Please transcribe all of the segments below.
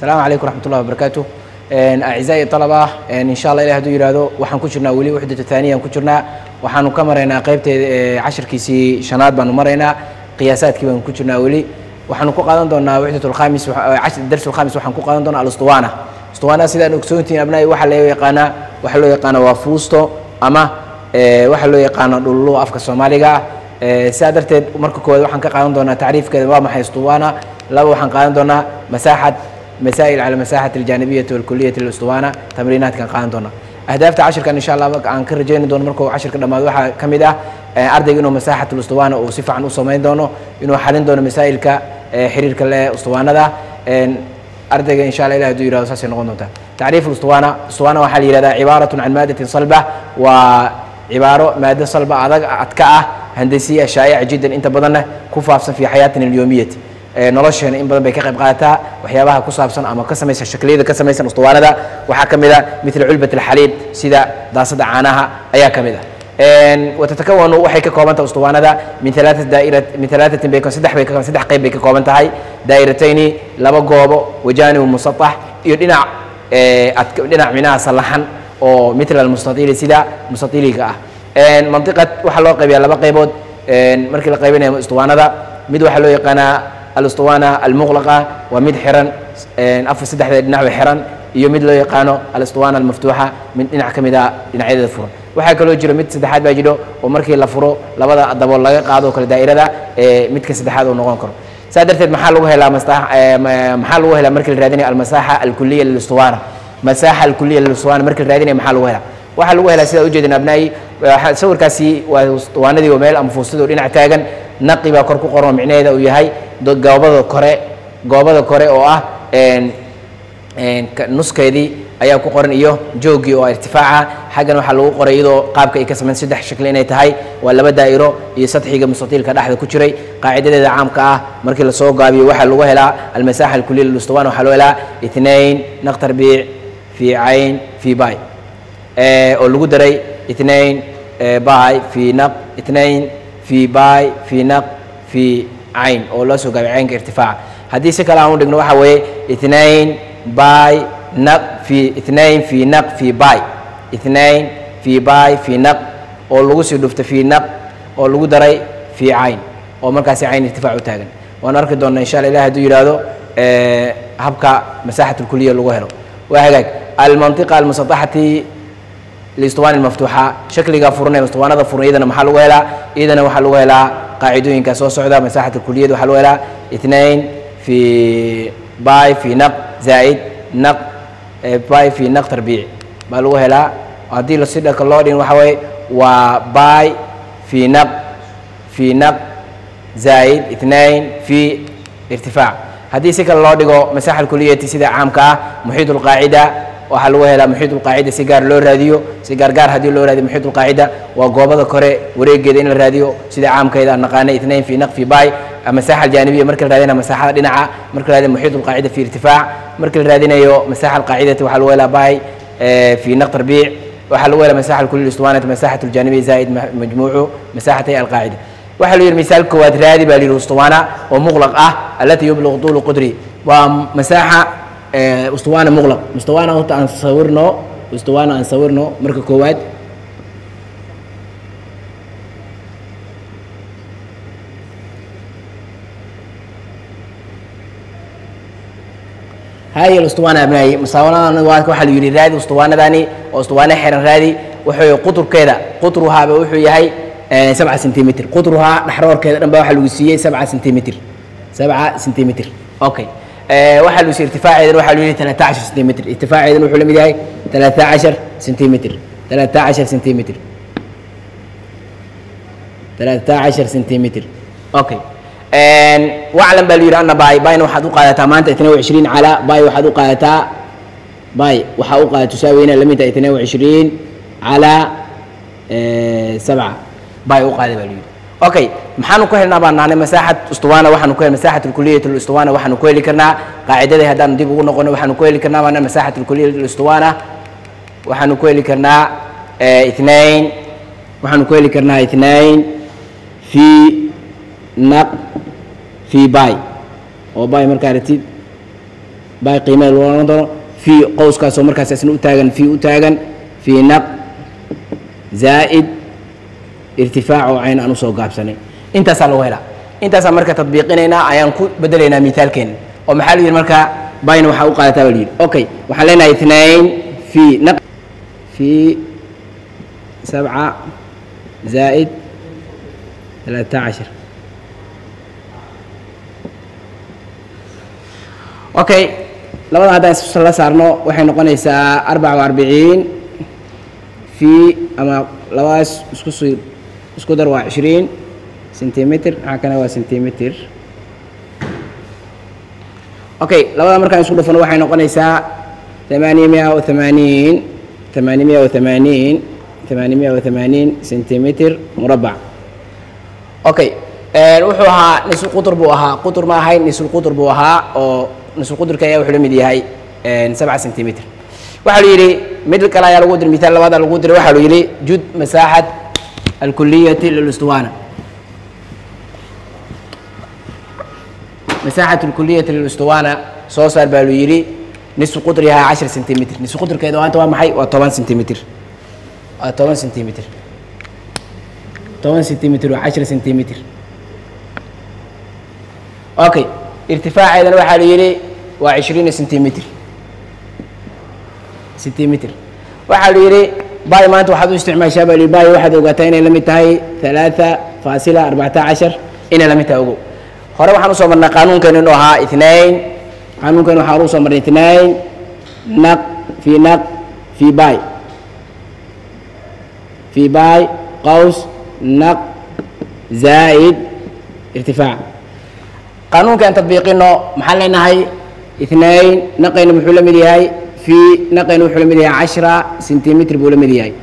السلام عليكم ورحمة الله وبركاته أعزائي الطلبة إن شاء الله إلهي هدو يرادو waxaan ku jirnaa weli wixdata taaniya ku jirnaa waxaanu ka maraynaa qaybteeda cashirkiisii shanaad baanu maraynaa qiyaasaadkii baanu ku jirnaa weli waxaanu ku qaadan doonaa wixdat alkhamis darsu alkhamis waxaan ku qaadan doonaa alustuwaana ustuwaana sidaan ogsoontihiin abnaa'i waxaa loo yaqaanaa waxaa loo yaqaana waa fuusto ama waxaa loo yaqaano dhullu afka soomaaliga ah sidaa darteed marka koowaad waxaan ka qaadan doonaa tacriifkeeda waa maxay ustuwaana laba waxaan qaadan doonaa masaaxad مسائل على مساحة الجانبية والكلية للأسطوانة تمرينات كان قادم دونا أهداف عشر كان إن شاء الله عن كل رجال دون مركو عشر كده ما دوحة كم ده أرضي إنه مساحة الأسطوانة وصفة عن أسطوانة دونه إنه حالين دون مسائل ك حرير كلا أسطوانة ده أرضي إن شاء الله إلى دو يرى أساس نقول تعريف الأسطوانة الأسطوانة وحال هذا عبارة عن مادة صلبة وعبارة مادة صلبة أتكأة هندسية شائعة جدا أنت بدنا كفاف في حياتنا اليومية nolosheena in badan bay ka qayb qaadataa waxyaabaha ku saabsan ama ka samaysan shakliyada ka samaysan ustuwaanada waxaa ka mid a mila culbat alxaliib sida daasada caanaha ayaa ka mid ah. Watatakawanu waxay ka kooban tahay ustuwaanada min alaaat daaira min alaatatin bay saddex bay saddex qayb bay ka kooban tahay. Daa'iratayni laba goobo wajaanib musatax iyo dhinac dhinac minaha sallaxan oo mitla almustatiili sida mustatiiliga ah. Mantiqad waxaa loo qaybiyaa laba qaybood. Markii la qaybinayo ustuwaanada mid waxaa loo yaqaanaa alustuwaana almuqlaqa waa mid xiran afar saddexdeed dhinac bay xiran iyo mid loo yaqaano alustuwaana almaftuuxa mid dhinac ka mid a dhinacyadeeda furan waxaa kaloo jiro mid saddexaad baa jiro oo markii la furo labada dabool laga qaado kale daa'irada midka saddexaad uu noqon karo. Saa darteed maxaa lagu helaa maxaa lagu helaa markii la raadinayo almasaaxa alkuliya lilustuwaana masaaxa alkuliya lilustuwaana markii la raadinayo maxaa lagu helaa? Waxaa lagu helaa sidaa ujeedin abnaa'i sawirkaasi waa ustuwaanadii waa meel ama fuustadii oo dhinac taagan naqi baa kor ku qoran micnaheeda uu yahay goobada kore goobada kore oo ah nuskeedii ayaa ku qoran iyo joogii oo irtifaaca. Xaggan waxaa lagu qoray iyadoo qaabka ay ka samayn saddex shakli inay tahay. Waa laba daa'iro iyo sadxiga mustatiilka dhexda ku jiray. Qaacidadeeda caamka ah markii la soo gaabiyo waxaa lagu helaa almasaaxa alkuliya lilustuwan waxaa loo helaa itnain naq tarbiic fi cayn fi bay oo lagu daray itnain bay fi naq itnain fi bay fi naq fi cayn oo loo soo gaabay caynka irtifaaca haddii si kale aan u dhigno waxaa weeye itnain bay naq fi itnain fi naq fi bay itnain fi bay fi naq oo lagu sii dhufto fi naq oo lagu daray fi cayn oo markaasi cayn irtifaac u taagan. Waan arki doonnaa insha alla ilah hadduu yidhaahdo habka masaaxat alkuliya lagu helo. Waa hagaag. Almantiqa almusataxati listuwaan almaftuuxa shakliga furan ee ustuwaanada furan iyadana maxaa lagu helaa? Iyadana waxaa lagu helaa qaacidooyinka soo socda masaaxat alkuliyad waxaa lagu helaa itnain fi bay fi naq zaa'id naq bay fi naq tarbiici baa lagu helaa. Haddii si dhaka loo dhigin waxa weeye waa bay fi naq fi naq zaa'id itnain fi irtifaac. Haddii si kale loo dhigo masaaxa alkuliyati sida caamka ah muxiid alqaacida waxaa lagu helaa muxiid ulqaacida si gaar loo raadiyo si gaargaar haddii loo raadiyo muxiid ulqaacida waa goobada kore wareegeeda in la raadiyo sida caamkeeda aan naqaanay itnain fi naq fi bay masaaxa aljaanibiya marka la raadinayo masaaxada dhinaca marka la raadinayo muxiid ulqaacida fi irtifaac marka la raadinayo masaaxa alqaacidati waxaa lagu helaa bay fi naq tarbiic waxaa lagu helaa masaaxa alkulli istuwaanati masaaxat aljaanibiya zaa'id majmuucu masaaxatay alqaacida. Waxaa la yidhi misaal koowaad raadi baa la yidhi ustuwaana oo muqlaq ah alati yubluqu tuulu qudri. Waa masaaxa Eh, mustawaana muqlaq mustawaana horta aan sawirno mustawaana aan sawirno marka koowaad. Haya ustuwaana abnaayi mustawaanadan waxaa la yidhi raadi ustuwaanadani oo ustuwaana xiran raadi wuxuu quturkeeda qutruhaaba wuxuu yahay eh, sabca sentimitr qutruhaa dhaxroorkeeda dhan ba waxaa lagu siiyey sabca sentimitr sabca sentimitr okay waxaa lagu siiyey irtifaaceedan waxaa lagu yidhi talaata cashar sentimitir. Irtifaaceedan wuxuu la mid yahay talaata cashar sentimitir. Talaata cashar sentimitir. Talaata cashar sentimitir. Okay. Waclan baa la yidhi anna bay bayna waxaad u qaadataa maanta itnaa wacishriin calaa bay waxaad u qaadataa. Bay waxaa u qaada tusaaweyna la mid tahay itnaa wacishriin calaa sabca. Bay u qaada baa la yidhi okay maxaanu ku helnaa baan nahnay masaaxat ustuwaana waxaanu ku masaaxat alkuliyat lustuwaana waxaanu ku heli karnaa qaacidadii haddaan dib ugu noqono waxaanu ku heli karnaa baan masaaxat alkuliyat lustuwaana waxaanu ku heli karnaa itnain waxaanu ku heli karnaa itnain fi naq fi bay oo bay markaa ratid bay qiimeed loo oran doono. Fi qowskaasoo markaas isna u taagan fi u taagan fi naq zaa'id irtifaaco cayn aan u soo gaabsanay. Intaasaa lagu helaa intaasaan marka tadbiiqinaynaa ayaan ku bedelaynaa miaalkeena oo maxaa la yidhi markaa bayn waxaa u qaadataa baa la yidhi. Okay waxaan leenahay itnayn fi fi sabca zaa'id talaata cashar okay labada haddaan isla saarno waxay noqonaysaa arbaca wa arbiciin ama labadaas isku sii isku dar waa cishriin sentimitr maxaa kana waa sentimitr okay labada markaan isku dhufano waxay noqonaysaa amaaniya mia amaaniin amaani mia amaaniin amaani mia amaaniin sentimitr murabac okay wuxuu ahaa nisqudur buu ahaa. Qudur ma ahayn nisqudur buu ahaa oo nisqudurka ayaa wuxuu la mid yahay sabca sentimitr waxaa lu yidhi mid kale ayaa lagu dir miaal labaada lagu diray waxaa lu yidhi jud masaaxad baa lu yidhi nisul qudur yahay cashar centimeter nisul qudurkeeda maanta waa maxay waa toban centimeter waa toban centimeter toban centimeter waa cashar centimeter okay irtifaaceedana waxaa la yidhi waa cishriina centimeter centimeter waxaa la yidhi bay maanta waxaad u isticmaashaa baa bay waxaad ogaataa inay la mid tahay alaaa faasila arbacata cashar inay la mid tahay ogow hore waxaan u soo marnay qaanuunkeen inuu ahaa itnain qaanuunkeen waxaan u soo marnay itnain naq fi naq fi bay. Fi bay qaws naq zaa'id irtifaac. Qaanuunkaan tadbiiqino maxaan leenahay itnain naqayna muxuu la mid yahay? fii naqen wuxuu la mid yahay cashra sentimitr buu la mid yahay.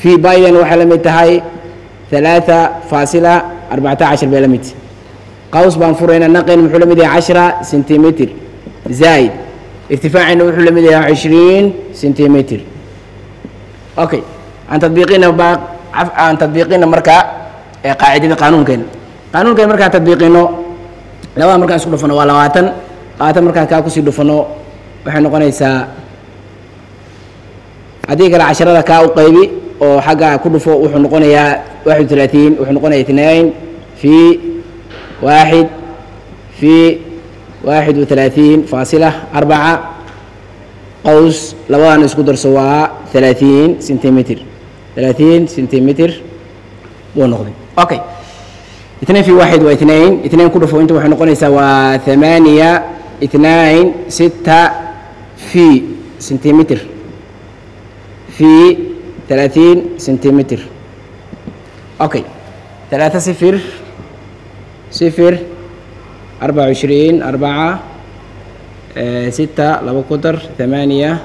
Fii bayden waxay la mid tahay alaaa faasila arbacata cashar bay la mid. Tahy qaws baan furayna naqen wuxuu la mid yahay cashra sentimitr zaaid irtifaacina wuxuu la mid yahay cishriin sentimitr okay aan tadbiiqina baa aan tadbiiqina markaa qaacidada qaanuunkeena. Qaanuunkeena markaan tadbiiqino labada markaan isku dhufano waa labaatan labaatan markaan kaa ku sii dhufano waxay noqonaysaa haddii kale casharada kaa u qaybi oo xagga ku dhufo wuxuu noqonayaa waxad talaatiin wuxuu noqonaya itnain fi waaxid fi waaxid watalaatiin faasila arbaca qaws labadaan isku darso waa halaatiin centimitr halaatiin centimitr buu noqday. Okay itnain fi waaxid waa itnain itnain ku dhufo inta waxay noqonaysaa waa hamaaniya itnain sita fi centimitr في ثلاثين سنتيمتر. okay ثلاثة صفر صفر أربعة وعشرين أربعة آه ستة لابو قدر ثمانية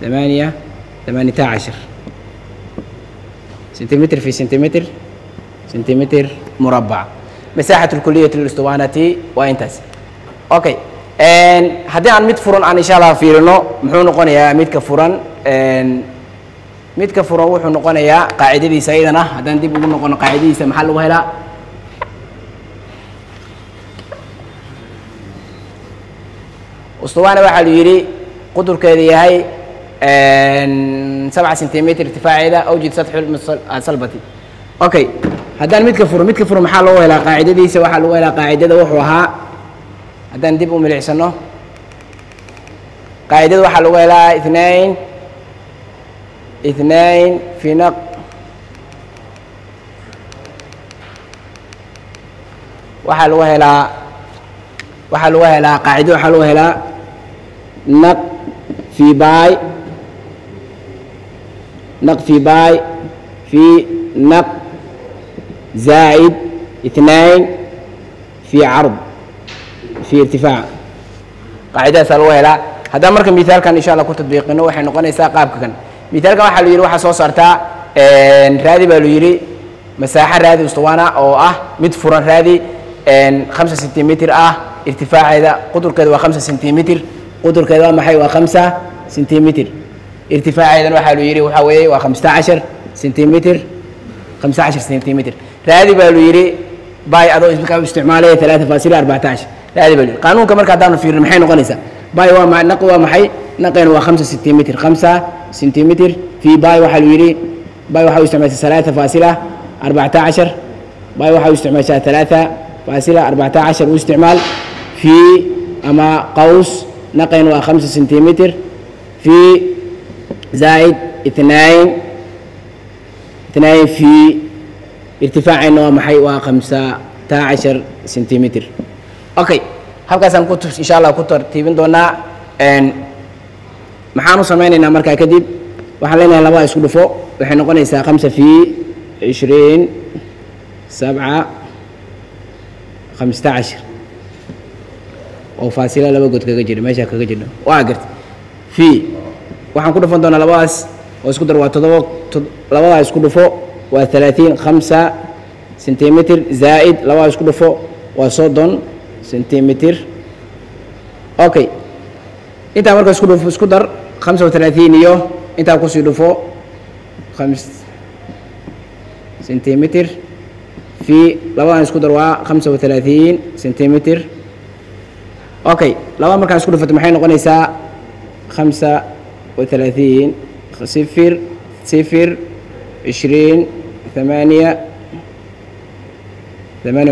ثمانية ثمانية عشر. سنتيمتر في سنتيمتر سنتيمتر مربع. مساحة الكلية للأسطوانة وإنتاز أوكي. haddii aan mid furan aan insha allah fiirino muxuu noqonayaa midka furan. Midka furan wuxuu noqonayaa qaacidadiisa ayadana haddaan dib ugu noqono qaacidadiisa maxaa lagu helaa? Ustuwaana waxaa la yidhi qudurkeeda yahay sabca centimetr irtifaaceeda awjid sadxsalbati ah, okay haddaan midka furan midka furan maxaa loo helaa? Qaacidadiisa waxaa lagu helaa qaacidada wuxuu ahaa haddaan dib u milicsano qaa'idada waxaa lagu helaa itnain itnain fi naq waxaa lagu helaa waxaa lagu helaa qaacidada waxaa lagu helaa naq fi by naq fi by fi naq zaa'id itnain fi card fii irtifaac qaacidadaasaa lagu helaa haddaan marka miaalkan insha alla ku tadbiiqino waxay noqonaysaa qaabka kan miaalkan waxaa lu yidhi waxaa soo saartaa raadi baa lu yidhi masaaxo raadi ustuwaana oo ah mid furan raadi hamsa sentimitr ah irtifaaceeda qudurkeeda waa hamsa sentimitr qudurkeeda waa maxay waa hamsa sentimitr irtifaaceedana waxaa lu yidhi waxaa weeye waa hamsta cashar sentimitr hamsa cashar sentimitr raadi baa lu yidhi bay adoo isticmaalaya talaata faasila arbactaashar qaanuunka marka haddaanu fiirno maxay noqonaysaa? Bay waa ma naqi waa maxay? Naqeena waa hamsa sentimitr hamsa sentimitr fi bay waxaa lu yidhi bay waxa u isticmaashaa alaaa faasila arbacata cashar. Bay waxa u isticmaashaa alaaa faasila arbacata cashar u isticmaal. Fi ama qaws naqeena waa hamsa sentimitr fi zaa'id itnaain itnaain fi irtifaacayna waa maxay? Waa hamsata cashar sentimitr okay halkaasaan ku insha allah ku tartiibin doonaa maxaan u samaynaynaa markaa kadib. Waxaan leenahay labaa isku dhufo waxay noqonaysaa hamsa fi ishriin sabca hamsta cashir. Oo faasila laba good kaga jira meeshaa kaga jirha waa gartay fi waxaan ku dhufan doonaa labadaas oo isku dar waa todoba labadaa isku dhufo waa alaaثiin hamsa sentimetr zaa'id labadaa isku dhufo waa soddon sentimitr okay intaa marka isku dhufo isku dar khamsa watalaaثiin iyo intaa kusii dhufo khams sentimitr fi labadan isku dar waa khamsa watalaaثiin sentimitr okay labada markaan isku dhufato maxay noqonaysaa khamsa وثلاثين صفر صفر عشرين ثمانية ثمانية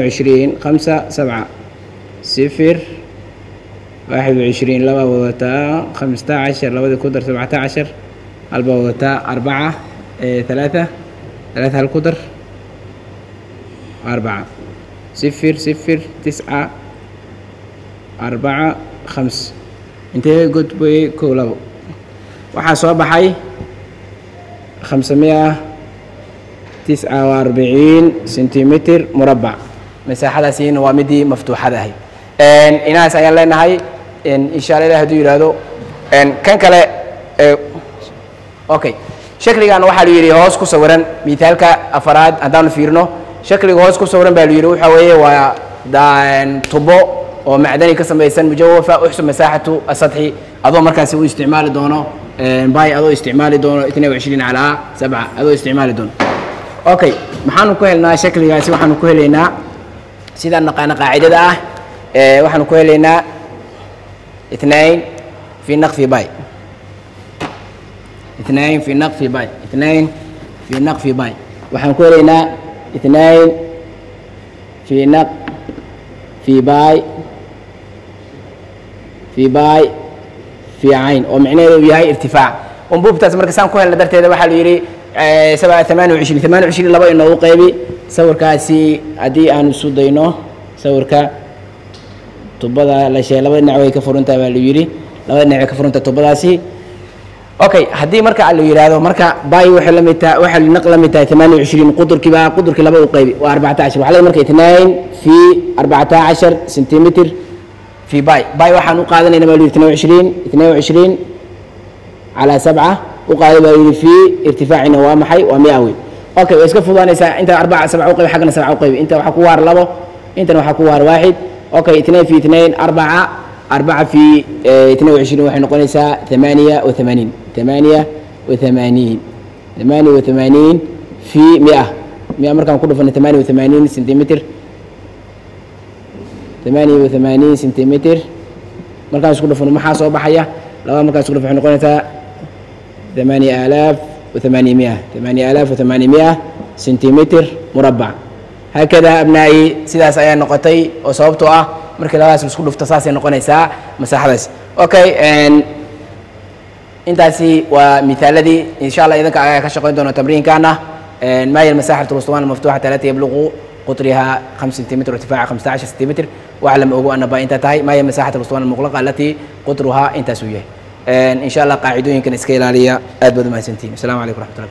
وعشرين خمسة سبعة صفر واحد وعشرين لبا وضتا خمسة عشر لبا كدر سبعة عشر ألبا وضتا أربعة إيه ثلاثة ثلاثة الكدر أربعة صفر صفر تسعة أربعة خمس انتهي قلت بي كولابو waxaa soo baxay khamsamiya tisca wa arbiciin sentimitr murabbac masaaxadaasiina waa midii maftuuxada ahayd inahaas ayaan leenahay. Insha ilah haduu yidhaahdo. Kan kale okay shakligan waxaa lu yidhi hoos ku sawiran mithaalka afaraad haddaanu fiirino shakliga hoos ku sawiran baa lu yidhi waxaa weeye waa tubo oo macdani ka samaysan mujawafa uxsu masaaxatu asadxi. Adoo markaasi u isticmaali doono bay adoo isticmaali doono itnay calaa sabca adoo isticmaali doono. Okay maxaanu ku helnaa shakligaasi waxaanu ku helaynaa sidaan naqaana qaacidada ah waxaanu ku helaynaa itnain fi naqfi bay itnain fi naqfi bay itnain fi naqfi bay waxaan ku helaynaa itnain fi naq fi bay fi bay في عين oo micnaheedu uu yahay irtifaac unbuubtaas marka saan ku helna darteeda waxaa la yidhi saba tamaaniya wishriin tamaaniya wishriin laba inoogu qaybi sawirkaasi haddii aan isu dayno sawirka tubada la shee laba dhinac way ka furantaha baa la yidhi. Labada dhinac way ka furantaha tubadaasi okay haddii marka la yidhaahdo marka bay waxay la mid tahay waxay naq la mid tahay tamaaniya wacishriin qudurkiiba qudurkii laba u qaybi waa arbacata cashar waxaa la marka itnaayn fi arbacata cashar sentimitr fi bay. Bay waxaan u qaadanayna baa la yidhi itnaa wacishriin itnaa wacishriin calaa sabca u qaada baa yidhi fi irtifaacina waa maxay waa mia wey okay way iska fududaanaysaa inta arbaca sabca u qaybi xaggana sabca u qaybi inta waxaa ku waar labo intana waxaa ku waar waaxid okay 2 في 2 4 4 في 22 waxay noqonaysaa 88 88 88 في 100 100 markaan ku dhufano 88 سنتيمتر ثمانية وثمانين سنتيمتر مركز كله فنو محا صوب حيا لو مركز كله فنو قلنا ثمانية آلاف وثمانمائة ثمانية آلاف وثمانمائة سنتيمتر مربع هكذا أبنائي سيداس أيان نقطي وصوبتو أه مركز لواس مسكول في تصاصي نقول نساء مساحة بس أوكي and intaasi waa mithaaladii insha allah idinka ayaa ka shaqayn doona tamriinkaana ما هي المساحة الأسطوانة المفتوحة التي يبلغ قطرها 5 سنتيمتر وارتفاعها 15 سنتيمتر واعلم أوجو أن با انت تاي ما هي مساحة الأسطوانة المغلقة التي قطرها انت سويه إن شاء الله قاعدون يمكن اسكيلالية أدبد ما سنتين السلام عليكم ورحمة الله